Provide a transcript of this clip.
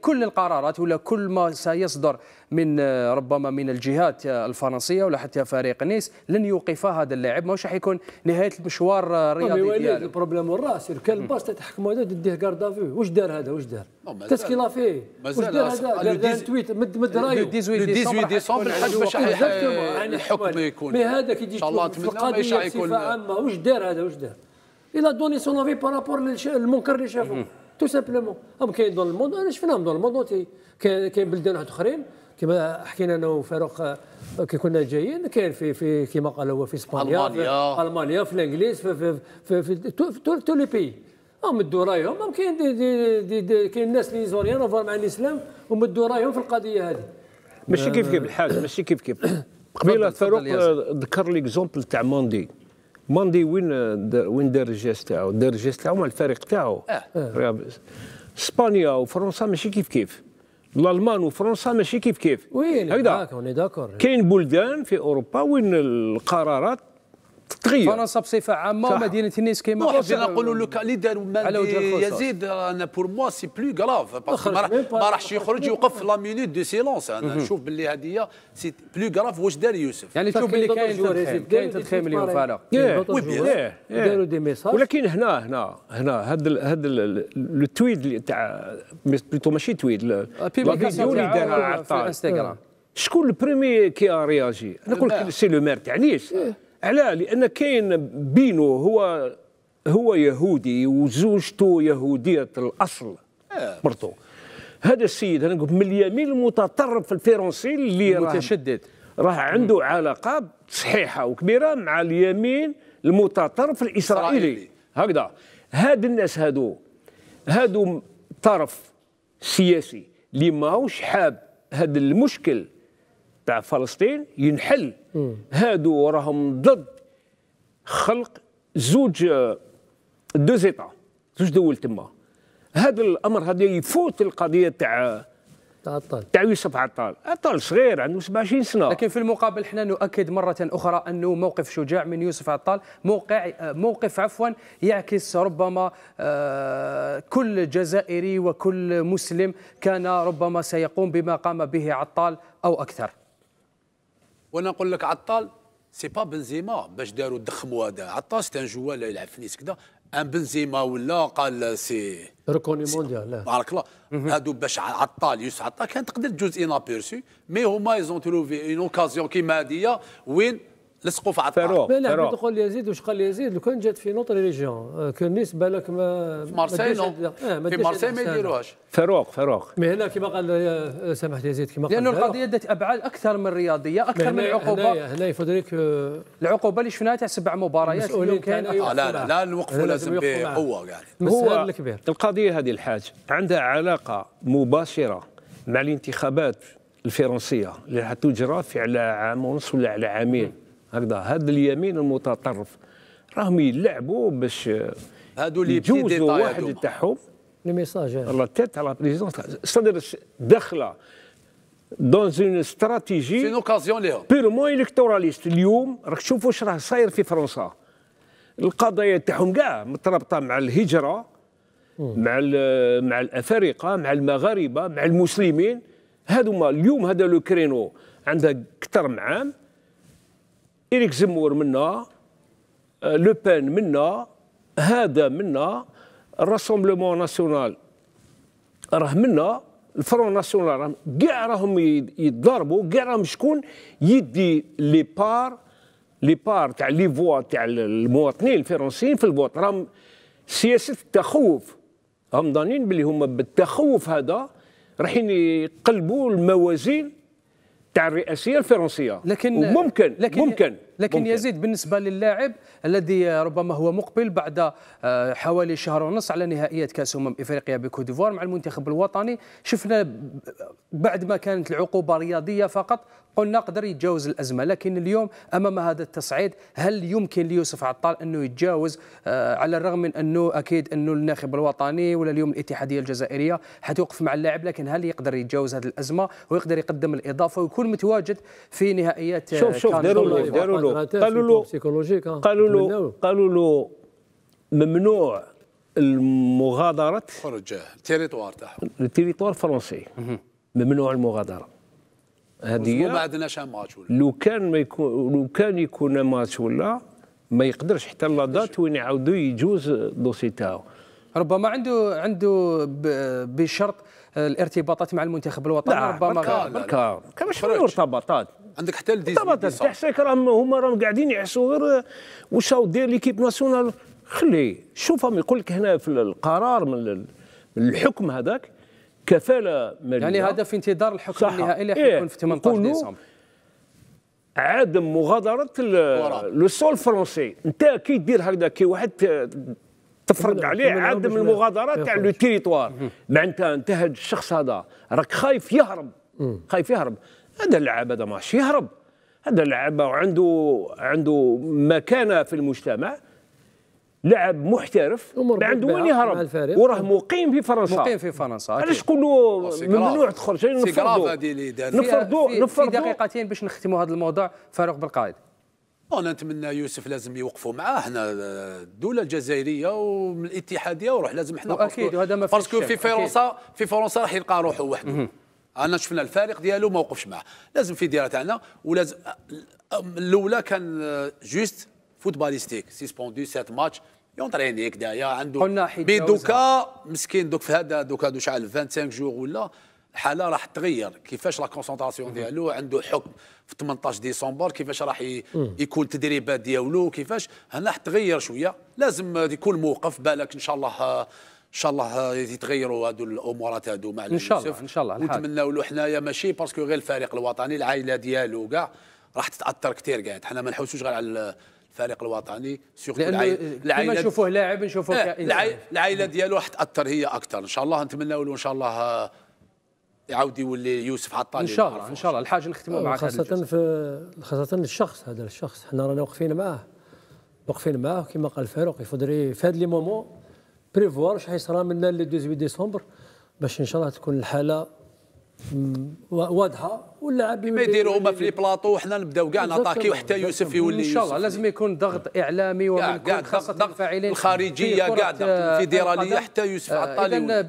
كل القرارات ولا كل ما سيصدر من ربما من الجهات الفرنسية ولا حتى فريق نيس لن يوقف هذا اللاعب ماهوش راح يكون نهاية المشوار الرياضي ديالو؟ البروبليم؟ الرأس؟ كان الباس تحكموا هذا دديه كاردافيو واش دار هذا؟ واش دار؟ تسكيلا فيه. واش دار هذا؟ دار تويت مد مد رايو لو 18 ديسمبر الحاج باش الحكم يكون. مي هذا كي يجي في القضية بصفه عامه واش دار هذا؟ واش دار؟ إلى دوني سون افي بارابور للمنكر اللي شافوه. تو سامبلومون هم كاين دون الموند انا شفناهم دون الموند كاين بلدان واحد اخرين كما حكينا أنا وفاروق كي كنا جايين كاين في في كما قال هو في اسبانيا المانيا المانيا في الانجليز في في في, في, في تو, تو لي بي مدوا رايهم هم كاين دي دي, دي, دي كاين ناس اللي زوريان مع الاسلام ومدوا رايهم في القضية هذه ماشي كيف كيف الحاج ماشي كيف كيف قبيله فاروق ذكر ليكزومبل تاع موندي ماندي وين وين دار الجاز تاعو دار الجاز تاعو مع الفريق تاعو آه. اسبانيا وفرنسا ماشي كيف كيف الالمان وفرنسا ماشي كيف كيف oui هكذا كاين بلدان في اوروبا وين القرارات تتغير فرنسا بصفة عامة ومدينة نيس كيما قلت نقولوا لك اللي داروا يزيد أنا pour moi c'est plus grave parce que ما راحش يخرج يوقف la minute de silence أنا نشوف باللي هذه سي بلو غراف واش دار يوسف؟ يعني تشوف باللي كاين تدخيم كاين تدخيم اليوم فارق داروا دي ميساج. ولكن هنا هنا هنا هذا هذا لو تويد اللي تاع بلوتو ماشي تويد. لا فيديو اللي دارها في انستغرام شكون البريمي كي رياجي؟ أنا نقول لك سي لو مير تاع نيس علاه لأن كاين بينو هو هو يهودي وزوجته يهودية الأصل. مرتو. هذا السيد أنا نقول من اليمين المتطرف الفرنسي اللي متشدد راه عنده علاقة صحيحة وكبيرة مع اليمين المتطرف الإسرائيلي. هكذا. هاد الناس هادو هادو طرف سياسي. اللي ماهوش حاب هذا المشكل؟ تاع فلسطين ينحل. هادو راهم ضد خلق زوج دو زيتا زوج دول تما. هذا الأمر هذا يفوت القضية تاع عطال تاع يوسف عطال عطال صغير عنده 27 سنه لكن في المقابل إحنا نؤكد مرة أخرى أنه موقف شجاع من يوسف عطال موقع موقف عفوا يعكس ربما كل جزائري وكل مسلم كان ربما سيقوم بما قام به عطال أو أكثر. وأنا نقول لك عطال c'est pas بنزيما باش داروا دخموا هذا عطال c'est un joueur يلعب في نيس quand un بنزيما ولا قال c'est reconnu mondial لا. بارك الله. هادو باش عطال يوسف عطال كان تقدر تجوز inaperçue mais هما ils ont trouvé une occasion كيما هذه وين لصقوا في فاروق لا تقول يزيد واش قال يزيد لو كان جات في une autre région كان نيس بالك ما في مارسيل؟ في مارسيل ما يديروهاش. فاروق فاروق mais هنا كما قال سامحت يزيد كما قال لأنه القضية دات أبعاد أكثر من رياضية أكثر من العقوبة. هنا هنا يفضلك العقوبة اللي شفناها تاع سبع مباريات اليوم كان لا لا لا نوقفوا لازم بقوه يعني. هو الكبير. القضية هذه الحاج عندها علاقة مباشرة مع الانتخابات الفرنسية اللي حتجرى في على عام ونص ولا على عامين. هكذا. هذا اليمين المتطرف. راهم يلعبوا باش هادو لي يجوزوا واحد تاعهم les messages la tête على présidence صدر داخلة dans une stratégie c'est occasion ليهم purement électoraliste اليوم راك تشوفوا واش راه صاير في فرنسا. القضايا تاعهم كاع مترابطة مع الهجرة مع مع الأفارقة مع المغاربة مع المسلمين. هذوما اليوم هذا le créneau عندها أكثر من عام. إريك زمور منا لو بان منا هذا منا ال Rassemblement National راه منا ال Front National راه كاع راهم يتضاربوا كاع راهم شكون يدي les parts les parts تاع les voix تاع المواطنين الفرنسيين في ال vote راهم سياسة التخوف. هم ظانين باللي هما بالتخوف هذا رايحين يقلبوا الموازين تاع الرئاسيه الفرنسيه لكن وممكن لكن ممكن. لكن ممكن. يزيد بالنسبة للاعب الذي ربما هو مقبل بعد حوالي شهر ونص على نهائيات كأس أمم إفريقيا بكوت ديفوار مع المنتخب الوطني. شفنا بعد ما كانت العقوبة رياضية فقط قلنا قدر يتجاوز الأزمة لكن اليوم أمام هذا التصعيد هل يمكن ليوسف عطال أنه يتجاوز؟ على الرغم من أنه أكيد أنه الناخب الوطني ولا اليوم الاتحادية الجزائرية حتوقف مع اللاعب لكن هل يقدر يتجاوز هذه الأزمة ويقدر يقدم الإضافة ويكون متواجد في نهائيات شوف شوف داروا له داروا له قالوا له قالوا له قالوا له ممنوع المغادرة. خرج ال territoire تاعهم. ال territoire français ممنوع المغادرة. هذه ما عندناش ماتش لو كان ما يكون لو كان يكون ماتش ولا ما يقدرش حتى la date وين يعاودوا يجوز ال dossier تاعو. ربما عنده عنده بشرط الارتباطات مع المنتخب الوطني لا ربما لا. لا كان. مش ارتباطات. عندك حتى الارتباطات تاع حسك راهم هما راهم قاعدين يعسوا غير واش دير l'équipe nationale. خليه شوفهم يقول لك هنا في القرار من الحكم هذاك كفالة مالية. يعني هذا في انتظار الحكم النهائي اللي حيكون إيه؟ في 18 ديسمبر. عدم مغادرة le sol français انت كي دير هكذا كي واحد تفرض عليه عدم المغادرة تاع le territoire. معناتها انت هذا الشخص هذا. راك خايف يهرب. خايف يهرب. هذا اللاعب هذا ماشي يهرب. هذا اللاعب عنده عنده مكانة في المجتمع لاعب محترف ما عنده وين يهرب. وراه مقيم في فرنسا. مقيم في فرنسا. علاش كله ممنوع تخرج نفرضوا؟ نفرضوا نفرضوا في دقيقتين باش نختموا هذا الموضوع. فاروق بالقائد أنا نتمنى يوسف لازم يوقفوا معاه إحنا الدولة الجزائرية ومن الاتحاديه وروح لازم إحنا أكيد وهذا ما باسكو في فرنسا في فرنسا راح يلقى روحه وحده. أنا شفنا الفارق ديالو ما وقفش معاه. لازم fédé تاعنا ولازم الأولى كان juste footballistique suspendu sept matchs يونطريني هكذايا عنده قلنا mais دوكا مسكين دوك في هذا دوكا دو شحال 25 jours ولا الحالة راح تغير. كيفاش la concentration ديالو عنده حكم في 18 ديسمبر كيفاش راح يكون التدريبات ديالو كيفاش هنا راح تغير شوية. لازم يكون موقف بالك إن شاء الله إن شاء الله يتغيروا هذو الامورات هذو مع إن شاء الله إن شاء الله ونتمناو له حنايا ماشي parce que غير الفريق الوطني العائلة ديالو كاع راح تتأثر كثير كاع حنا ما نحوسوش غير على الفريق الوطني surtout العائله نشوفوه لاعب نشوفوه آه العائله ديالو راح تأثر هي أكثر إن شاء الله نتمناو له إن شاء الله يعاود يولي يوسف عطال إن شاء الله إن شاء الله. الحاجة نختموا معك خاصة في خاصة الشخص هذا الشخص. حنا رانا واقفين معاه. واقفين معاه كما قال فاروق يفضل في هذا les moments prévoir واش حيصرى منا لي 18 ديسمبر باش إن شاء الله تكون الحالة واضحة واللاعبين ما يديروا هما في les plateaux وحنا نبداو كاع ناتاكيو حتى يوسف يولي إن شاء الله لازم يكون ضغط إعلامي ومن خاصة الفاعلين. الخارجية كاع الفيدرالية حتى يوسف عطالي